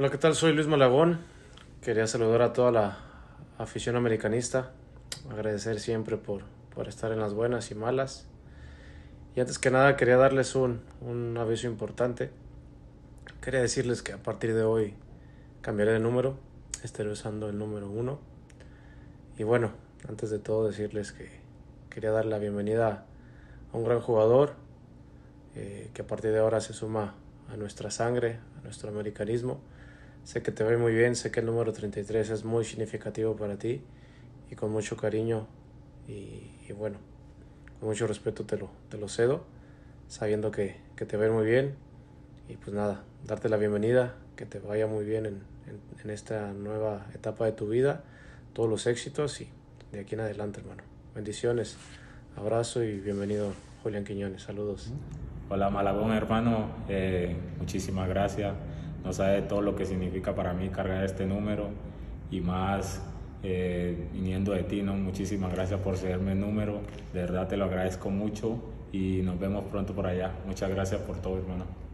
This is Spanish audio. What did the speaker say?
Hola, ¿qué tal? Soy Luis Malagón. Quería saludar a toda la afición americanista, agradecer siempre por, por estar en las buenas y malas. Y antes que nada quería darles un, un aviso importante. Quería decirles que a partir de hoy cambiaré de número, estaré usando el número 1. Y bueno, antes de todo decirles que quería dar la bienvenida a un gran jugador eh, que a partir de ahora se suma a nuestra sangre, a nuestro americanismo. Sé que te ve muy bien, sé que el número 33 es muy significativo para ti y con mucho cariño y, y bueno, con mucho respeto te lo, te lo cedo, sabiendo que, que te ve muy bien y pues nada, darte la bienvenida, que te vaya muy bien en, en, en esta nueva etapa de tu vida, todos los éxitos y de aquí en adelante hermano. Bendiciones, abrazo y bienvenido Julián Quiñones, saludos. Hola Malagón hermano, eh, muchísimas gracias. No sabes todo lo que significa para mí cargar este número y más eh, viniendo de ti, ¿no? Muchísimas gracias por cederme el número, de verdad te lo agradezco mucho y nos vemos pronto por allá. Muchas gracias por todo hermano.